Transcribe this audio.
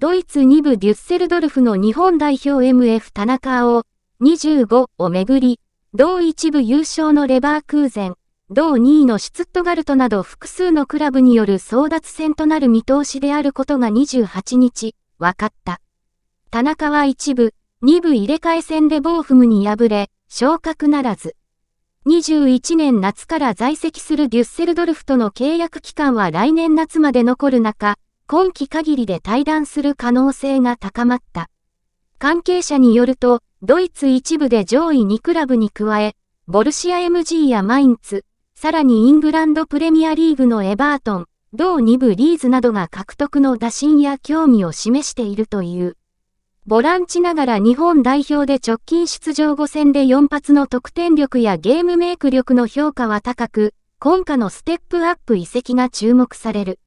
ドイツ2部デュッセルドルフの日本代表 MF 田中を25をめぐり、同1部優勝のレバークーゼン、同2位のシュツットガルトなど複数のクラブによる争奪戦となる見通しであることが28日、分かった。田中は1部、2部入れ替え戦でボーフムに敗れ、昇格ならず。21年夏から在籍するデュッセルドルフとの契約期間は来年夏まで残る中、今季限りで退団する可能性が高まった。関係者によると、ドイツ一部で上位2クラブに加え、ボルシア MG やマインツ、さらにイングランドプレミアリーグのエバートン、同2部リーズなどが獲得の打診や興味を示しているという。ボランチながら日本代表で直近出場5戦で4発の得点力やゲームメイク力の評価は高く、今夏のステップアップ移籍が注目される。